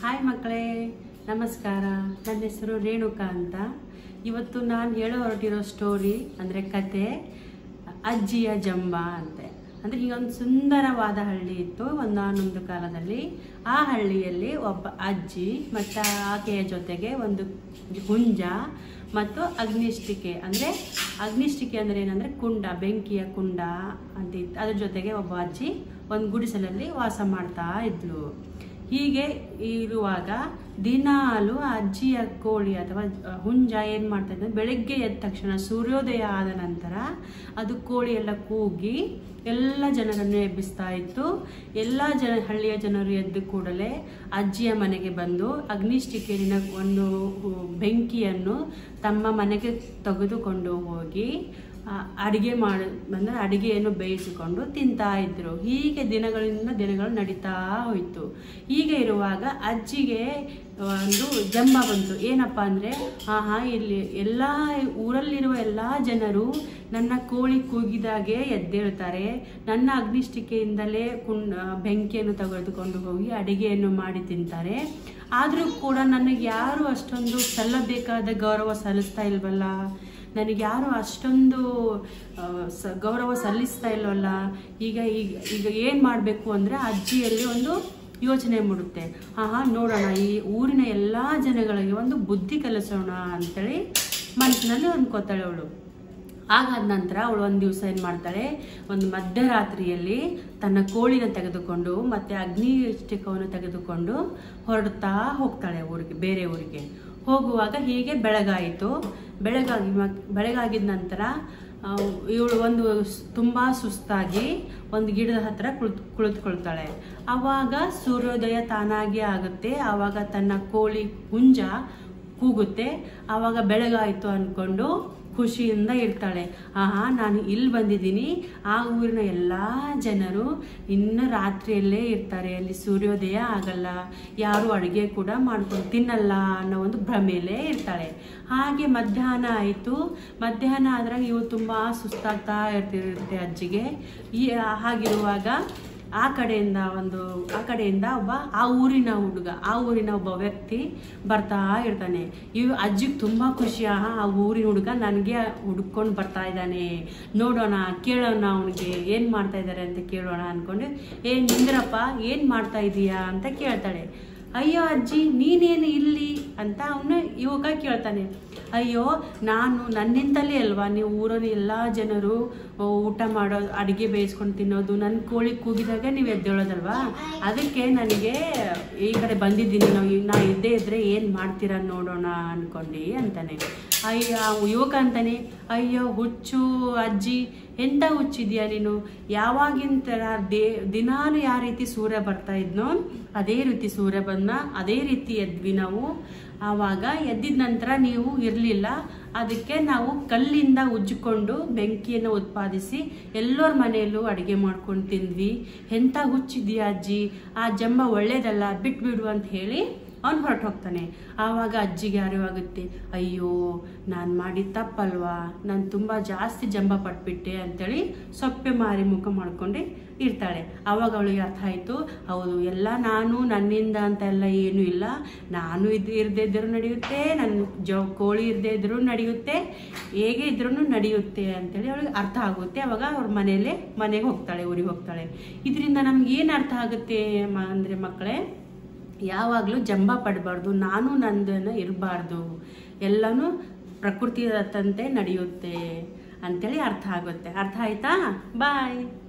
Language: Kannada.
ಹಾಯ್ ಮಕ್ಕಳೇ. ನಮಸ್ಕಾರ. ನನ್ನ ಹೆಸರು ರೇಣುಕಾ ಅಂತ. ಇವತ್ತು ನಾನು ಹೇಳೋ ಹೊರಟಿರೋ ಸ್ಟೋರಿ ಅಂದರೆ ಕತೆ, ಅಜ್ಜಿಯ ಜಂಬ ಅಂತೆ. ಅಂದರೆ ಒಂದು ಸುಂದರವಾದ ಹಳ್ಳಿ ಇತ್ತು. ಒಂದಾನೊಂದು ಕಾಲದಲ್ಲಿ ಆ ಹಳ್ಳಿಯಲ್ಲಿ ಒಬ್ಬ ಅಜ್ಜಿ ಮತ್ತು ಆಕೆಯ ಜೊತೆಗೆ ಒಂದು ಹುಂಜ ಮತ್ತು ಅಗ್ನಿಷ್ಟಿಕೆ ಅಂದರೆ ಅಗ್ನಿಷ್ಟಿಕೆ ಅಂದರೆ ಏನಂದರೆ ಕುಂಡ, ಬೆಂಕಿಯ ಕುಂಡ ಅಂತ ಇತ್ತು. ಅದ್ರ ಜೊತೆಗೆ ಒಬ್ಬ ಅಜ್ಜಿ ಒಂದು ಗುಡಿಸಲಲ್ಲಿ ವಾಸ ಮಾಡ್ತಾ ಇದ್ಲು. ಹೀಗೆ ಇರುವಾಗ ದಿನಾಲು ಅಜ್ಜಿಯ ಕೋಳಿ ಅಥವಾ ಹುಂಜ ಏನು ಇದ್ದ, ಬೆಳಗ್ಗೆ ಎದ್ದ ತಕ್ಷಣ ಸೂರ್ಯೋದಯ ಆದ ನಂತರ ಅದು ಕೋಳಿ ಎಲ್ಲ ಕೂಗಿ ಎಲ್ಲ ಜನರನ್ನು ಎಬ್ಬಿಸ್ತಾ ಇತ್ತು. ಎಲ್ಲ ಜನ, ಹಳ್ಳಿಯ ಜನರು ಎದ್ದು ಕೂಡಲೇ ಅಜ್ಜಿಯ ಮನೆಗೆ ಬಂದು ಅಗ್ನಿಷ್ಟಿಕೆಯಲ್ಲಿನ ಒಂದು ಬೆಂಕಿಯನ್ನು ತಮ್ಮ ಮನೆಗೆ ತೆಗೆದುಕೊಂಡು ಹೋಗಿ ಅಡಿಗೆ ಮಾಡಿ ಅಂದರೆ ಅಡುಗೆಯನ್ನು ಬೇಯಿಸಿಕೊಂಡು ತಿಂತಾ ಇದ್ದರು ಹೀಗೆ ದಿನಗಳಿಂದ ದಿನಗಳು ನಡೀತಾ ಹೋಯಿತು. ಹೀಗೆ ಇರುವಾಗ ಅಜ್ಜಿಗೆ ಒಂದು ಜಂಬ ಬಂತು. ಏನಪ್ಪ ಅಂದರೆ, ಆಹಾ, ಇಲ್ಲಿ ಎಲ್ಲ ಊರಲ್ಲಿರುವ ಎಲ್ಲ ಜನರು ನನ್ನ ಕೋಳಿ ಕೂಗಿದಾಗೆ ಎದ್ದೇಳ್ತಾರೆ. ನನ್ನ ಅಗ್ನಿಷ್ಟಿಕೆಯಿಂದಲೇ ಕುಂಡ ಬೆಂಕಿಯನ್ನು ತೆಗೆದುಕೊಂಡು ಹೋಗಿ ಅಡಿಗೆಯನ್ನು ಮಾಡಿ ತಿಂತಾರೆ. ಆದರೂ ಕೂಡ ನನಗೆ ಯಾರು ಅಷ್ಟೊಂದು ಸಲ್ಲಬೇಕಾದ ಗೌರವ ಸಲ್ಲಿಸ್ತಾ ಇಲ್ವಲ್ಲ? ನನಗೆ ಯಾರು ಅಷ್ಟೊಂದು ಸ, ಗೌರವ ಸಲ್ಲಿಸ್ತಾ ಇಲ್ಲವಲ್ಲ? ಈಗ ಈಗ ಈಗ ಏನು ಮಾಡಬೇಕು ಅಂದರೆ ಅಜ್ಜಿಯಲ್ಲಿ ಒಂದು ಯೋಚನೆ ಮೂಡುತ್ತೆ. ಆಹಾ, ನೋಡೋಣ, ಈ ಊರಿನ ಎಲ್ಲ ಜನಗಳಿಗೆ ಒಂದು ಬುದ್ಧಿ ಕಲಿಸೋಣ ಅಂತೇಳಿ ಮನಸ್ಸಿನಲ್ಲಿ ಅಂದ್ಕೋತಾಳೆ ಅವಳು. ಹಾಗಾದ ನಂತರ ಅವಳು ಒಂದು ದಿವಸ ಏನು ಮಾಡ್ತಾಳೆ? ಒಂದು ಮಧ್ಯರಾತ್ರಿಯಲ್ಲಿ ತನ್ನ ಕೋಳಿನ ತೆಗೆದುಕೊಂಡು ಮತ್ತು ಅಗ್ನಿಷ್ಟಿಕವನ್ನು ತೆಗೆದುಕೊಂಡು ಹೊರಡ್ತಾ ಹೋಗ್ತಾಳೆ ಊರಿಗೆ, ಬೇರೆ ಊರಿಗೆ. ಹೋಗುವಾಗ ಹೀಗೆ ಬೆಳಗಾಯಿತು. ಬೆಳಗಾಗಿ ಬೆಳಗಾಗಿದ ನಂತರ ಇವಳು ಒಂದು ತುಂಬ ಸುಸ್ತಾಗಿ ಒಂದು ಗಿಡದ ಹತ್ರ ಕುಳಿತು ಕುಳಿತುಕೊಳ್ತಾಳೆ. ಆವಾಗ ಸೂರ್ಯೋದಯ ತಾನಾಗಿ ಆಗುತ್ತೆ. ಆವಾಗ ತನ್ನ ಕೋಳಿ ಹುಂಜ ಕೂಗುತ್ತೆ. ಆವಾಗ ಬೆಳಗಾಯಿತು ಅಂದ್ಕೊಂಡು ಖುಷಿಯಿಂದ ಇರ್ತಾಳೆ. ಆಹಾ, ನಾನು ಇಲ್ಲಿ ಬಂದಿದ್ದೀನಿ. ಆ ಊರಿನ ಎಲ್ಲ ಜನರು ಇನ್ನು ರಾತ್ರಿಯಲ್ಲೇ ಇರ್ತಾರೆ. ಅಲ್ಲಿ ಸೂರ್ಯೋದಯ ಆಗಲ್ಲ. ಯಾರು ಅಡುಗೆ ಕೂಡ ಮಾಡ್ಕೊಂಡು ತಿನ್ನಲ್ಲ ಅನ್ನೋ ಒಂದು ಭ್ರಮೆಯಲ್ಲೇ ಇರ್ತಾಳೆ. ಹಾಗೆ ಮಧ್ಯಾಹ್ನ ಆಯಿತು. ಮಧ್ಯಾಹ್ನ ಆದ್ರೆ ಇವು ತುಂಬ ಸುಸ್ತಾಗ್ತಾ ಇರ್ತಿರುತ್ತೆ ಅಜ್ಜಿಗೆ. ಈ, ಹಾಗಿರುವಾಗ ಆ ಕಡೆಯಿಂದ ಒಂದು, ಆ ಕಡೆಯಿಂದ ಒಬ್ಬ, ಆ ಊರಿನ ಹುಡುಗ, ಆ ಊರಿನ ಒಬ್ಬ ವ್ಯಕ್ತಿ ಬರ್ತಾ ಇರ್ತಾನೆ. ಇವ್ ಅಜ್ಜಿಗೆ ತುಂಬ ಖುಷಿ. ಆ ಊರಿನ ಹುಡುಗ ನನಗೆ ಹುಡುಕೊಂಡು ಬರ್ತಾ ಇದ್ದಾನೆ. ನೋಡೋಣ, ಕೇಳೋಣ ಅವನಿಗೆ, ಏನು ಮಾಡ್ತಾ ಇದ್ದಾರೆ ಅಂತ ಕೇಳೋಣ ಅಂದ್ಕೊಂಡು ಏನ್ ನಿಂದ್ರಪ್ಪ, ಏನು ಮಾಡ್ತಾ ಇದೀಯಾ ಅಂತ ಕೇಳ್ತಾಳೆ. ಅಯ್ಯೋ ಅಜ್ಜಿ, ನೀನೇನು ಇಲ್ಲಿ? ಅಂತ ಅವನು ಯುವಕ ಕೇಳ್ತಾನೆ. ಅಯ್ಯೋ, ನಾನು ನನ್ನಿಂದಲೇ ಅಲ್ವಾ? ನೀವು ಊರಲ್ಲಿ ಎಲ್ಲ ಜನರು ಊಟ ಮಾಡೋ, ಅಡುಗೆ ಬೇಯಿಸ್ಕೊಂಡು ತಿನ್ನೋದು ನನ್ನ ಕೋಳಿ ಕೂಗಿದಾಗ ನೀವು ಎದ್ದೇಳೋದಲ್ವಾ? ಅದಕ್ಕೆ ನನಗೆ ಈ ಕಡೆ ಬಂದಿದ್ದೀನಿ. ನಾವು, ನಾ ಇದ್ದೇ ಇದ್ದರೆ ಏನು ಮಾಡ್ತೀರ ನೋಡೋಣ ಅಂದ್ಕೊಂಡು ಅಂತಾನೆ. ಅಯ್ಯ ಯುವಕ ಅಂತಾನೆ. ಅಯ್ಯೋ, ಹುಚ್ಚು, ಅಜ್ಜಿ ಎಂಥ ಹುಚ್ಚಿದ್ಯಾ ನೀನು? ಯಾವಾಗಿನ ಥರ ದೇ ದಿನಾಲು ಯಾವ ರೀತಿ ಸೂರ್ಯ ಬರ್ತಾ ಇದ್ನೋ, ಅದೇ ರೀತಿ ಸೂರ್ಯ ಬಂದ ಅದೇ ರೀತಿ ಎದ್ವಿ ನಾವು. ಆವಾಗ ಎದ್ದಿದ ನಂತರ ನೀವು ಇರಲಿಲ್ಲ. ಅದಕ್ಕೆ ನಾವು ಕಲ್ಲಿಂದ ಉಜ್ಜಿಕೊಂಡು ಬೆಂಕಿಯನ್ನು ಉತ್ಪಾದಿಸಿ ಎಲ್ಲರ ಮನೆಯಲ್ಲೂ ಅಡುಗೆ ಮಾಡ್ಕೊಂಡು ತಿಂದ್ವಿ. ಎಂಥ ಹುಚ್ಚಿದ್ಯಾ ಅಜ್ಜಿ? ಆ ಜಂಬ ಒಳ್ಳೇದಲ್ಲ, ಬಿಟ್ಬಿಡು ಅಂತ ಹೇಳಿ ಅವ್ನು ಹೊರಟು ಹೋಗ್ತಾನೆ. ಆವಾಗ ಅಜ್ಜಿಗೆ ಅರಿವಾಗುತ್ತೆ, ಅಯ್ಯೋ, ನಾನು ಮಾಡಿದ ತಪ್ಪಲ್ವಾ? ನಾನು ತುಂಬ ಜಾಸ್ತಿ ಜಂಬ ಪಟ್ಬಿಟ್ಟೆ, ಅಂತೇಳಿ ಸೊಪ್ಪೆ ಮಾರಿ ಮುಖ ಮಾಡ್ಕೊಂಡು ಇರ್ತಾಳೆ. ಆವಾಗ ಅವಳಿಗೆ ಅರ್ಥ ಆಯಿತು, ಹೌದು, ಎಲ್ಲ ನಾನು, ನನ್ನಿಂದ ಅಂತ ಎಲ್ಲ ಏನೂ ಇಲ್ಲ. ನಾನು ಇದು, ಇರದೇ ಇದ್ದರೂ ನಡೆಯುತ್ತೆ ನನ್ನ ಜ, ಕೋಳಿ ಇರದೇ ಇದ್ದರೂ ನಡೆಯುತ್ತೆ, ಹೇಗೆ ಇದ್ರೂ ನಡೆಯುತ್ತೆ, ಅಂತೇಳಿ ಅವಳಿಗೆ ಅರ್ಥ ಆಗುತ್ತೆ. ಆವಾಗ ಅವ್ರ ಮನೆಯಲ್ಲೇ ಮನೆಗೆ ಹೋಗ್ತಾಳೆ, ಊರಿಗೆ ಹೋಗ್ತಾಳೆ. ಇದರಿಂದ ನಮ್ಗೆ ಏನು ಅರ್ಥ ಆಗುತ್ತೆ ಅಂದರೆ ಮಕ್ಕಳೇ? ಯಾವಾಗಲೂ ಜಂಬ ಪಡಬಾರ್ದು, ನಾನು ನಂದನ್ನು ಇರಬಾರ್ದು, ಎಲ್ಲನೂ ಪ್ರಕೃತಿ ತಂತೆ ನಡೆಯುತ್ತೆ ಅಂಥೇಳಿ ಅರ್ಥ ಆಗುತ್ತೆ. ಅರ್ಥ ಆಯ್ತಾ? ಬಾಯ್